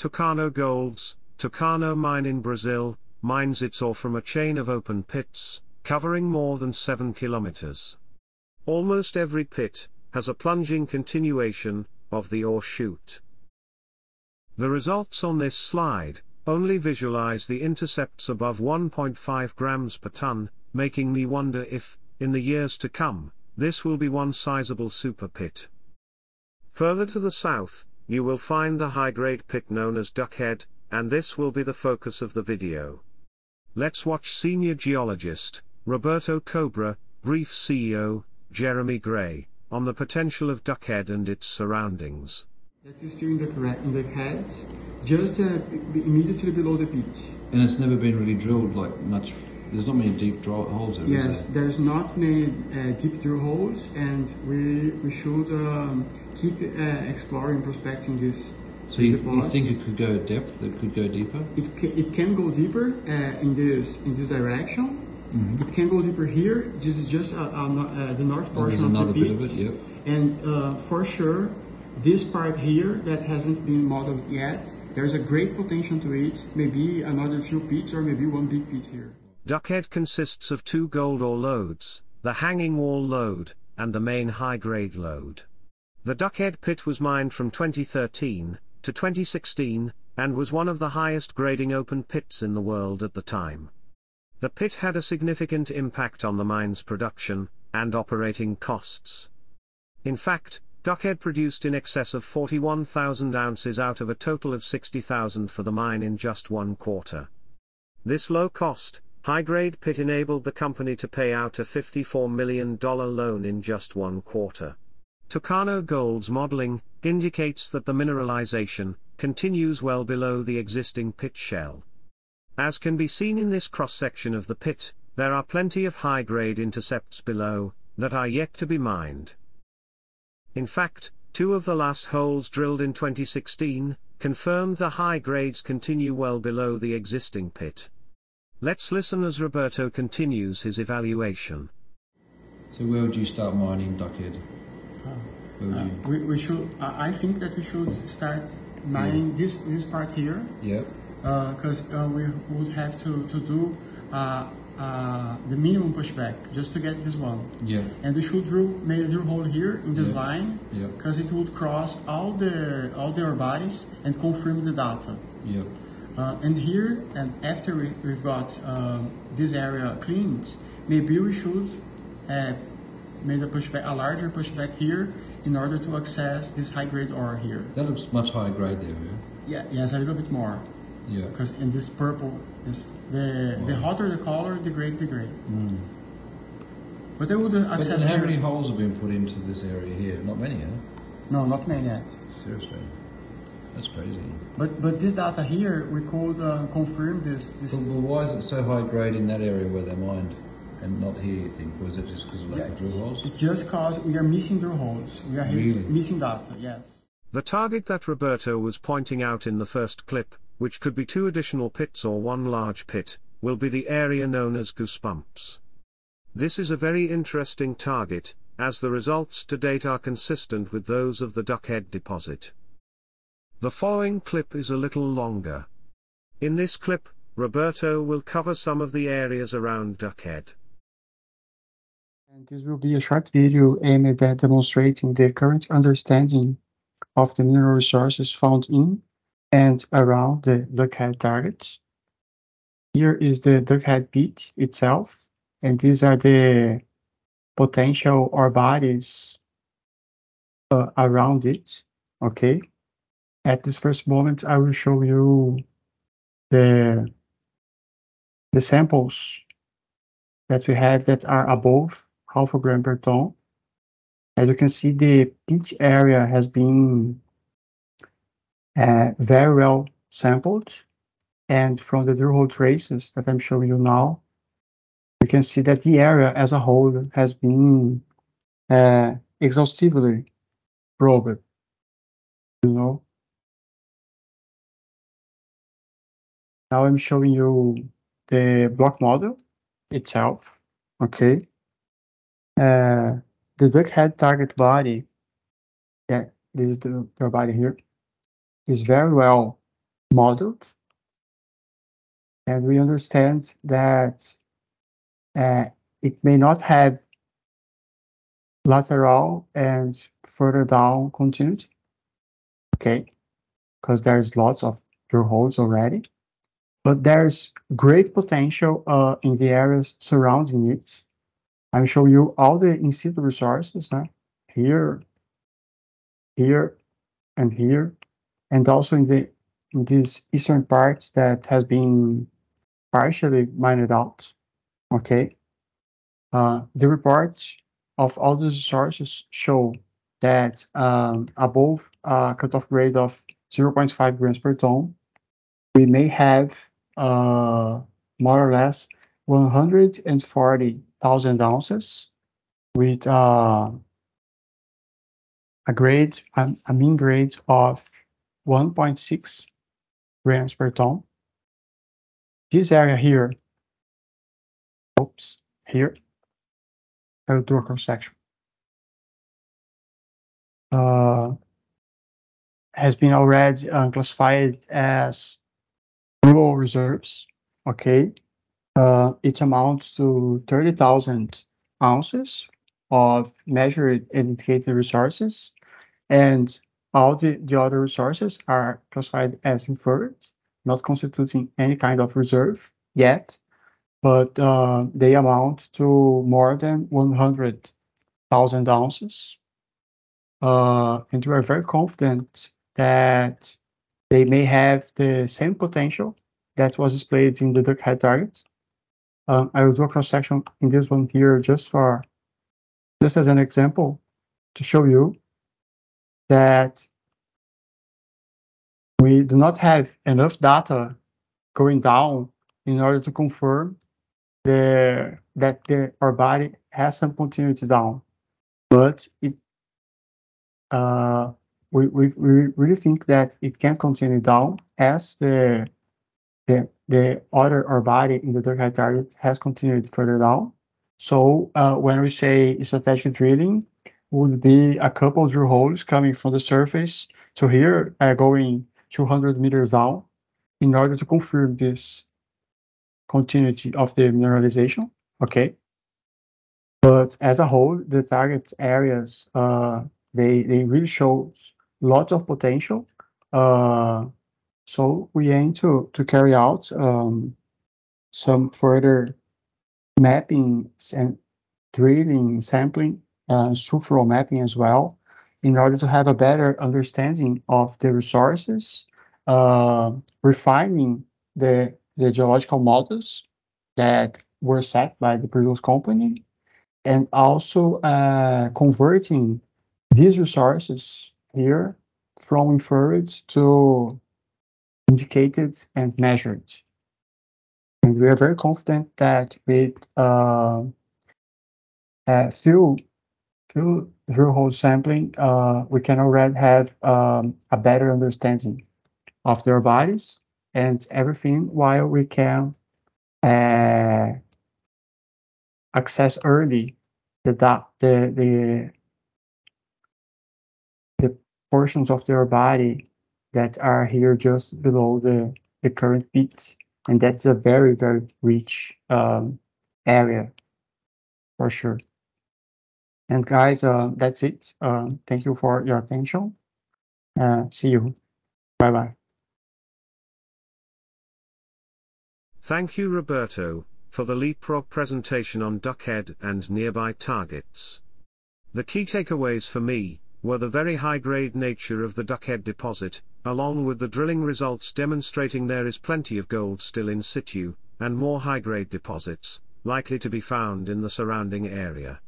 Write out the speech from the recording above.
Tucano Golds, Tucano mine in Brazil, mines its ore from a chain of open pits, covering more than 7 kilometers. Almost every pit has a plunging continuation of the ore shoot. The results on this slide only visualize the intercepts above 1.5 grams per ton, making me wonder if, in the years to come, this will be one sizable super pit. Further to the south, you will find the high-grade pit known as Duckhead, and this will be the focus of the video. Let's watch senior geologist, Roberto Cobra, brief CEO, Jeremy Gray, on the potential of Duckhead and its surroundings. That is still in the, in the head, just uh, immediately below the pit. And it's never been really drilled like much. There's not many deep drill holes there. Yes, there? there's not many uh, deep drill holes, and we we should um, keep uh, exploring, prospecting this. So you, you, think it could go depth? It could go deeper? It can, it can go deeper uh, in this in this direction. Mm-hmm. It can go deeper here. This is just uh, uh, the north portion of the pit. Of it, yep. And uh, for sure, this part here that hasn't been modeled yet, there's a great potential to it. Maybe another few pits or maybe one big pit here. Duckhead consists of two gold ore lodes, the hanging wall lode, and the main high-grade lode. The Duckhead pit was mined from 2013 to 2016, and was one of the highest grading open pits in the world at the time. The pit had a significant impact on the mine's production and operating costs. In fact, Duckhead produced in excess of 41,000 ounces out of a total of 60,000 for the mine in just one quarter. This low cost, high grade pit enabled the company to pay out a $54 million loan in just one quarter. Tucano Gold's modeling indicates that the mineralization continues well below the existing pit shell. As can be seen in this cross-section of the pit, there are plenty of high-grade intercepts below, that are yet to be mined. In fact, two of the last holes drilled in 2016, confirmed the high grades continue well below the existing pit. Let's listen as Roberto continues his evaluation. So where would you start mining Duckhead? Uh, uh, we, we should, I think that we should start mining this, this part here. Yep because uh, uh, we would have to, to do uh, uh, the minimum pushback just to get this one. Yeah. And we should drill make a drill hole here in this yeah. line because it would cross all the all the bodies and confirm the data. Yeah. Uh, and here and after we, we've got um, this area cleaned, maybe we should uh, make a pushback, a larger pushback here in order to access this high grade ore here. That looks much higher grade there, yeah? Yeah, yes, a little bit more. Yeah. Because in this purple, is the wow. the hotter the color, the greater the grade. Mm. But they would access. But how many holes have been put into this area here? Not many, huh? No, not many yet. Seriously, that's crazy. But but this data here, we could uh, confirm this. this but, but, why is it so high grade in that area where they mined? And not here, you think? Was it just because of lack yeah, of drill holes? It's just because we are missing drill holes. We are really? missing data, yes. The target that Roberto was pointing out in the first clip which could be two additional pits or one large pit, will be the area known as Goosebumps. This is a very interesting target, as the results to date are consistent with those of the Duckhead deposit. The following clip is a little longer. In this clip, Roberto will cover some of the areas around Duckhead. And this will be a short video aimed at demonstrating the current understanding of the mineral resources found in and around the Duckhead target. Here is the Duckhead pit itself, and these are the potential ore bodies uh, around it. Okay. At this first moment, I will show you the the samples that we have that are above half a gram per ton. As you can see, the pit area has been uh, very well sampled. And from the drill hole traces that I'm showing you now, you can see that the area as a whole has been uh, exhaustively probed. You know. Now I'm showing you the block model itself. Okay. Uh, the Duckhead target body. Yeah, this is the, the body here is very well modeled. And we understand that uh, it may not have lateral and further down continuity. Okay, because there's lots of through holes already. But there's great potential uh, in the areas surrounding it. I'll show you all the in situ resources huh? here, here, and here, and also in the in these eastern part that has been partially mined out. Okay, uh, the report of all the resources show that um, above a cutoff grade of 0.5 grams per ton, we may have uh, more or less 140,000 ounces with uh, a grade, a mean grade of 1.6 grams per ton. This area here, oops, here, I will do a cross section. Uh, has been already uh, classified as rural reserves. Okay, uh, it amounts to 30,000 ounces of measured and indicated resources, and all the, the other resources are classified as inferred, not constituting any kind of reserve yet but uh, they amount to more than 100,000 ounces. Uh, and we are very confident that they may have the same potential that was displayed in the Duckhead target. Um, I will do a cross section in this one here just for, just as an example to show you that we do not have enough data going down in order to confirm the that the ore body has some continuity down, but it uh we, we, we really think that it can continue down as the the the other ore body in the dark target has continued further down. So uh, when we say strategic drilling, would be a couple drill holes coming from the surface to here, uh, going 200 meters down, in order to confirm this continuity of the mineralization, okay? But as a whole, the target areas, uh, they, they really show lots of potential. Uh, so we aim to, to carry out um, some further mapping and drilling, sampling, uh, structural mapping as well, in order to have a better understanding of the resources, uh, refining the the geological models that were set by the previous company, and also uh, converting these resources here from inferred to indicated and measured. And we are very confident that with uh, uh, through through drill hole sampling, uh, we can already have um, a better understanding of their bodies and everything while we can uh, access early the, the, the portions of their body that are here just below the, the current pit. And that's a very, very rich um, area for sure. And guys, uh, that's it. Uh, thank you for your attention. Uh, see you. Bye-bye. Thank you Roberto, for the Leapfrog presentation on Duckhead and nearby targets. The key takeaways for me, were the very high-grade nature of the Duckhead deposit, along with the drilling results demonstrating there is plenty of gold still in situ, and more high-grade deposits, likely to be found in the surrounding area.